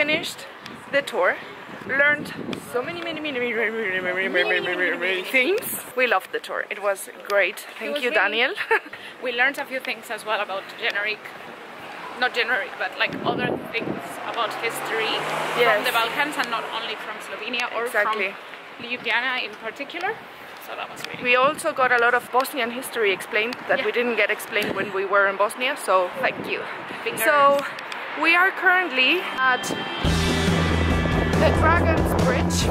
finished the tour, learned so many, many, many, many, many, many, many, many things. We loved the tour. It was great. Thank was you, really, Daniel. we learned a few things as well about generic, not generic, but like other things about history yes. from the Balkans and not only from Slovenia or exactly. from Ljubljana in particular. So that was really We cool. also got a lot of Bosnian history explained that yeah. we didn't get explained when we were in Bosnia, so thank you. Fingers. So we are currently at the Dragons Bridge.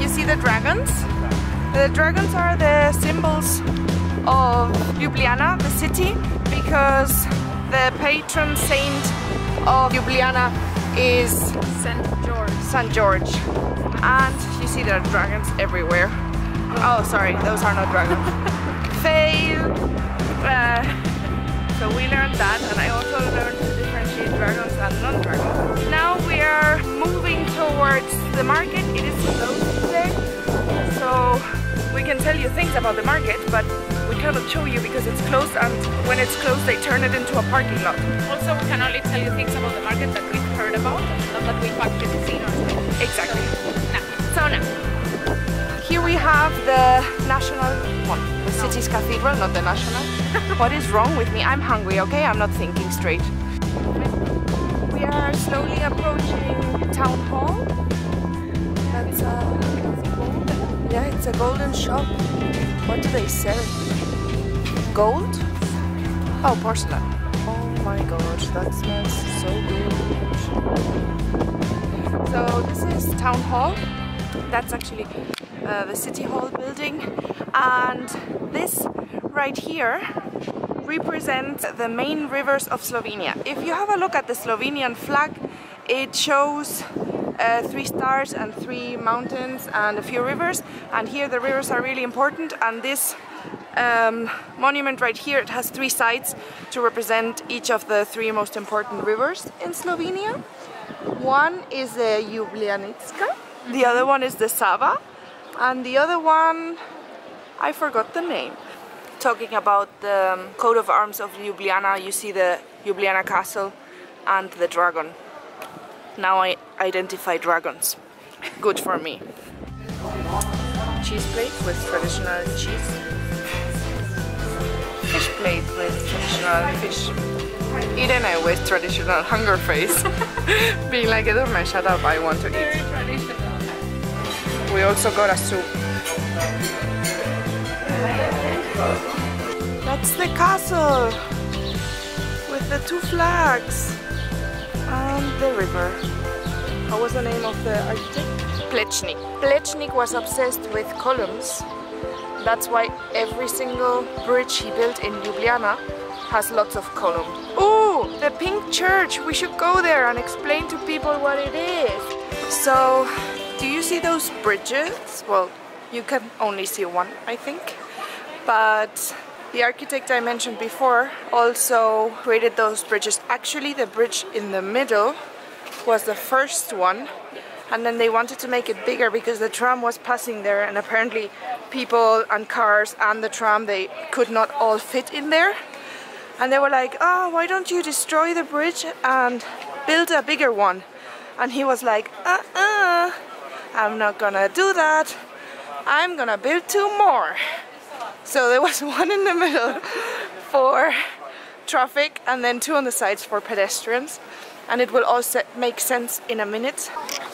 You see the dragons? The dragons are the symbols of Ljubljana, the city, because the patron saint of Ljubljana is St. George. St. George. And you see there are dragons everywhere. Oh, sorry, those are not dragons. Fail. Uh, so we learned that, and I also learned to differentiate dragons and non-dragons. Now we are moving towards the market. It is closed today, so we can tell you things about the market, but we cannot show you because it's closed. And when it's closed, they turn it into a parking lot. Also, we can only tell you things about the market that we've heard about, not that we've actually seen ourselves. Exactly. Now, So now, we have the national one, the city's cathedral, not the national. what is wrong with me? I'm hungry, okay? I'm not thinking straight. We are slowly approaching town hall. That's a yeah, it's a golden shop. What do they sell? Gold? Oh, porcelain. Oh my gosh, that smells so good. So this is town hall. That's actually uh, the city hall building, and this right here represents the main rivers of Slovenia. If you have a look at the Slovenian flag, it shows uh, three stars and three mountains and a few rivers. And here the rivers are really important. And this um, monument right here, it has three sides to represent each of the three most important rivers in Slovenia. One is the Ljubljanica, the other one is the Sava, and the other one, I forgot the name. Talking about the um, coat of arms of Ljubljana, you see the Ljubljana castle and the dragon. Now I identify dragons. Good for me. Cheese plate with traditional cheese. Fish plate with traditional fish. Irene with traditional hunger face. Being like, Edurne, shut up, I want to eat. We also got a soup. That's the castle with the two flags and the river. What was the name of the architect? Plečnik. Plečnik was obsessed with columns. That's why every single bridge he built in Ljubljana has lots of columns. Oh, the pink church! We should go there and explain to people what it is. So, do you see those bridges? Well, you can only see one, I think. But the architect I mentioned before also created those bridges. Actually, the bridge in the middle was the first one and then they wanted to make it bigger because the tram was passing there and apparently people and cars and the tram they could not all fit in there and they were like oh why don't you destroy the bridge and build a bigger one and he was like uh-uh I'm not gonna do that I'm gonna build two more so there was one in the middle for traffic and then two on the sides for pedestrians and it will all se- make sense in a minute.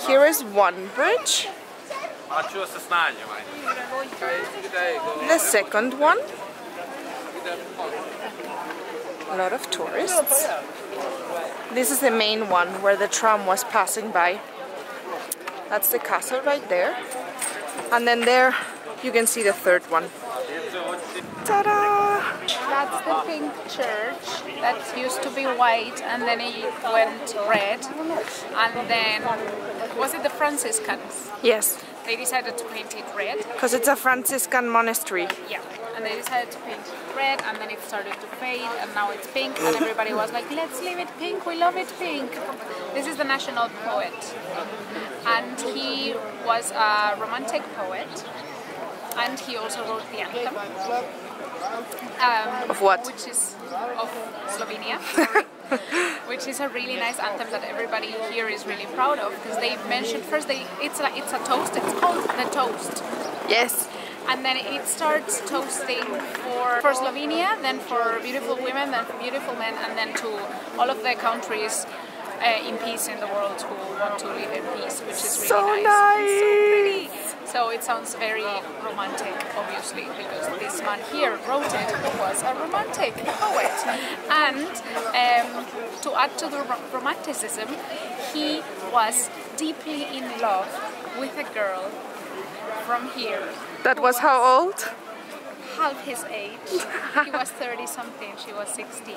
Here is one bridge, the second one. A lot of tourists. This is the main one where the tram was passing by. That's the castle right there. And then there you can see the third one. Ta-da! That's the pink church that used to be white and then it went red. And then, was it the Franciscans? Yes, They decided to paint it red. because it's a Franciscan monastery. Yeah. And they decided to paint it red and then it started to fade and now it's pink and everybody was like, let's leave it pink, we love it pink. This is the national poet. And he was a romantic poet and he also wrote the anthem. Um, Of what? Which is of Slovenia, which is a really nice anthem that everybody here is really proud of because they mentioned first they it's a it's a toast. It's called the toast, Yes. And then it starts toasting for for Slovenia, then for beautiful women, then for beautiful men, and then to all of the countries. Uh, in peace in the world who want to live in peace, which is really So nice. and so pretty. So it sounds very romantic, obviously, because this man here wrote it, who was a romantic poet. And um, to add to the romanticism, he was deeply in love with a girl from here. That who was how old? Half his age. He was 30 something, she was 16.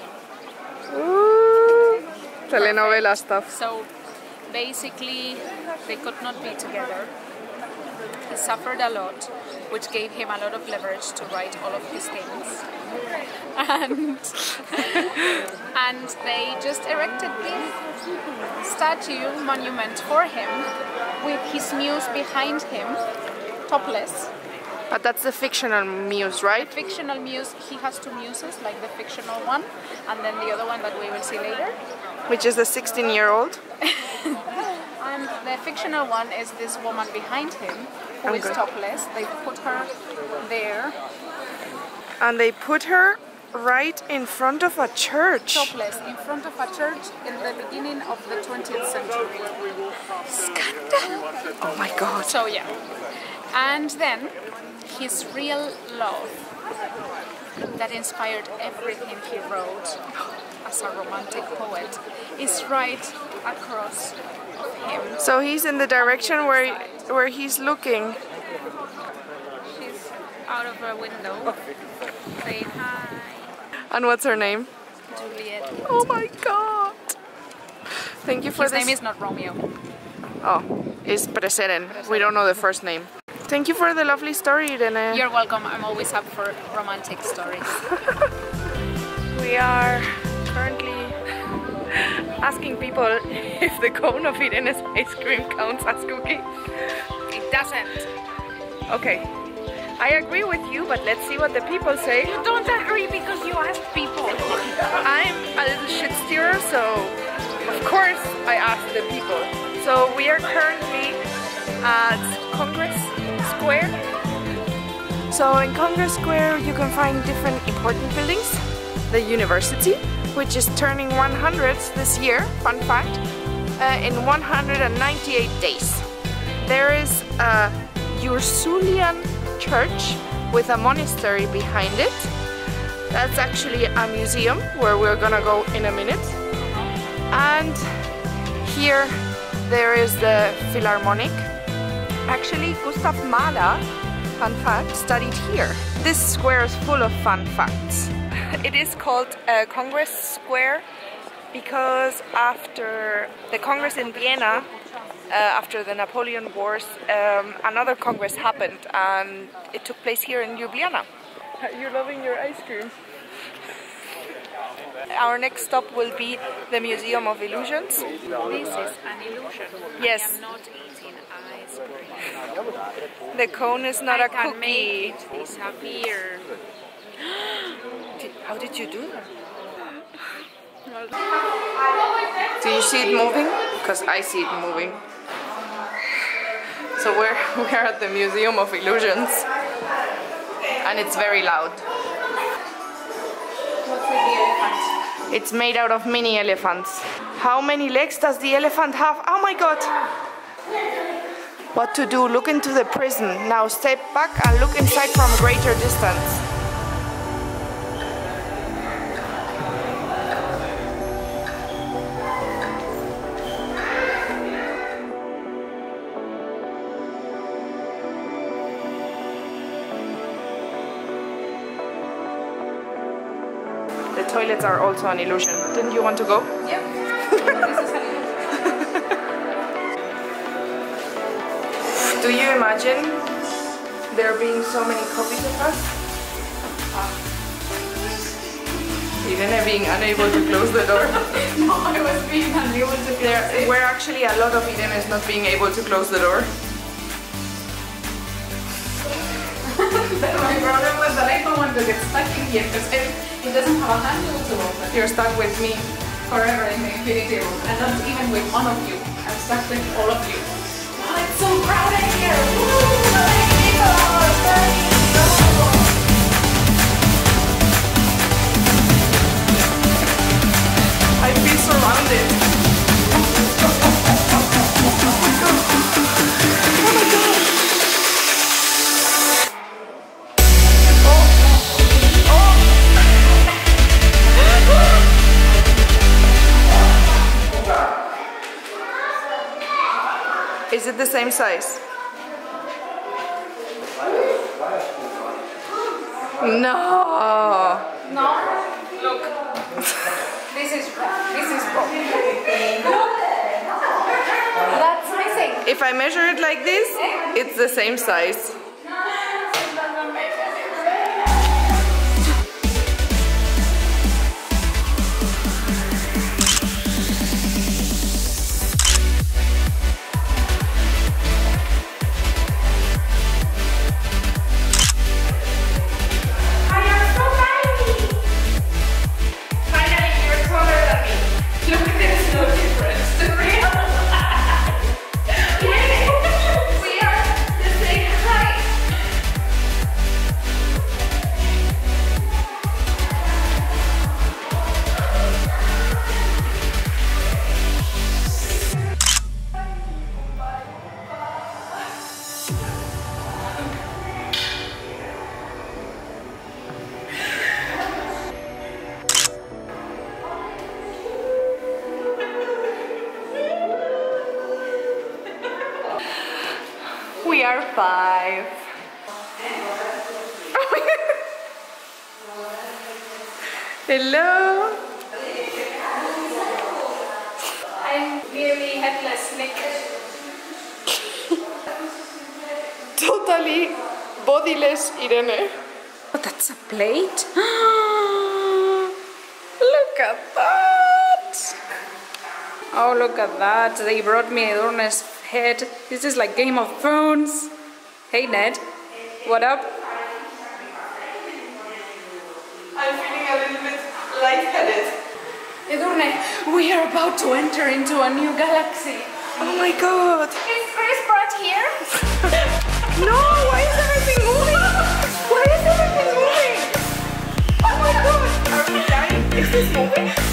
Ooh, telenovela stuff. So basically, they could not be together. He suffered a lot, which gave him a lot of leverage to write all of his things. And, and they just erected this statue monument for him with his muse behind him, topless. But that's the fictional muse, right? Fictional muse, he has two muses, like the fictional one, and then the other one that we will see later. Which is the 16 year old. And the fictional one is this woman behind him who I'm is good. topless. They put her there, And they put her right in front of a church. topless, in front of a church in the beginning of the 20th century. Scandal! Oh my god. So, yeah. And then his real love that inspired everything he wrote as a romantic poet is right across of him. So he's in the direction where where he's looking. She's out of her window saying hi, And what's her name? Juliet. Oh my god. Thank you for His this. name is not Romeo. oh, it's Prešeren. We don't know the first name. Thank you for the lovely story, Irene. You're welcome. I'm always up for romantic stories. We are currently asking people if the cone of Irene's ice cream counts as cookie. It doesn't. Okay. I agree with you, but let's see what the people say. You don't agree because you asked people. I'm a little shit steerer, so of course I asked the people. So we are currently at Congress Square. So in Congress Square you can find different important buildings. The university, which is turning 100 this year, fun fact, uh, in 198 days. There is a Ursulian church with a monastery behind it. That's actually a museum where we're gonna go in a minute. And here there is the Philharmonic. Actually, Gustav Mahler, fun fact, studied here. This square is full of fun facts. It is called uh, Congress Square because after the Congress in Vienna, uh, after the Napoleon Wars, um, another Congress happened and it took place here in Ljubljana. You're loving your ice cream. Our next stop will be the Museum of Illusions. This is an illusion. Yes. I am not eating ice cream. The cone is not I a can cookie. make it disappear. Did- How did you do that? Do you see it moving? Because I see it moving. So we're we're at the Museum of Illusions, and it's very loud. It's made out of mini elephants. How many legs does the elephant have? Oh my god! What to do? Look into the prison. Now step back and look inside from a greater distance. The toilets are also an illusion. Didn't you want to go? Yeah. this is an illusion. Do you imagine there being so many copies of us? Irene being unable to close the door. No, I was being unable to There were actually a lot of Irenes not being able to close the door. My problem was that I don't want to get stuck in here because it, doesn't have a handle to open. You're stuck with me forever in the infinity room, and not even with one of you. I'm stuck with all of you. Oh, it's so crowded here! Woo! I feel surrounded. Is it the same size? No. No, look. This is this is. That's missing. If I measure it like this, it's the same size. We are five. Hello. I'm nearly headless, Nick. Totally bodiless Irene. Oh, that's a plate? Look at that. Oh, look at that. They brought me Edurne's head. This is like Game of Thrones. Hey, Ned. What up? I'm feeling a little bit lightheaded. Edurne, we are about to enter into a new galaxy. Oh my god. Is Chris Pratt here? No, why is everything moving? Why is everything moving? Oh my god. Are we dying? Is this moving?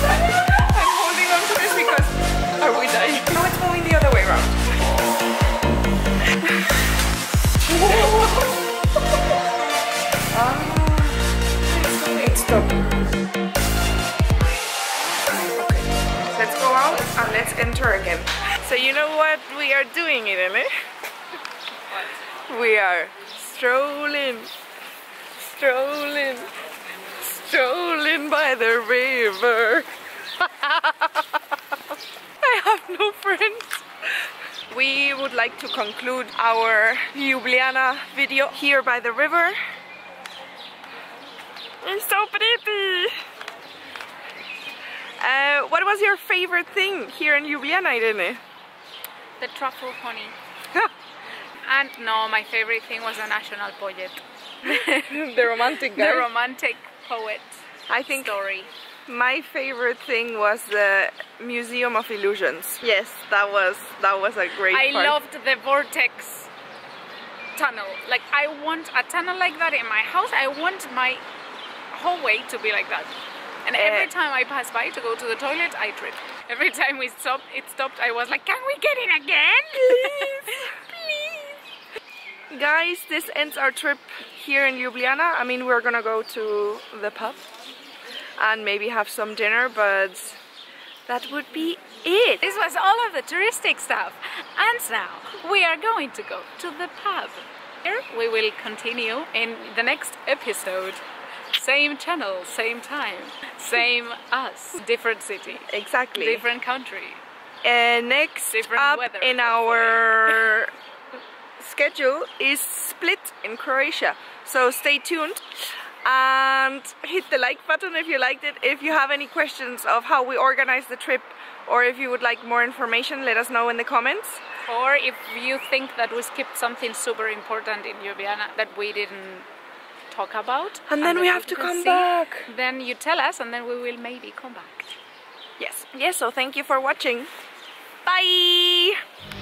Let's enter again. So you know what we are doing, isn't it? We are strolling, strolling, strolling by the river. I have no friends. We would like to conclude our Ljubljana video here by the river. It's so pretty. Uh, what was your favorite thing here in Ljubljana, Irene? The truffle honey. And no, my favorite thing was the national poet. the romantic guy. The romantic poet I think story. my favorite thing was the Museum of Illusions. Yes, that was that was a great I part. loved the vortex tunnel. Like I want a tunnel like that in my house. I want my hallway to be like that. And every Eh. time I pass by to go to the toilet, I trip. Every time we stopped, it stopped. I was like, "Can we get in again, please? please." Guys, this ends our trip here in Ljubljana. I mean, we're gonna go to the pub and maybe have some dinner, but that would be it. This was all of the touristic stuff. And now we are going to go to the pub. Here we will continue in the next episode. Same channel, same time, same us, different city, Exactly. different country. Uh, next Different up weather, in our schedule is Split in Croatia. So stay tuned and hit the like button if you liked it. If you have any questions of how we organize the trip or if you would like more information, let us know in the comments. Or if you think that we skipped something super important in Ljubljana that we didn't talk about. And then we have to come see, back. Then you tell us, and then we will maybe come back. Yes. Yes, so thank you for watching. Bye!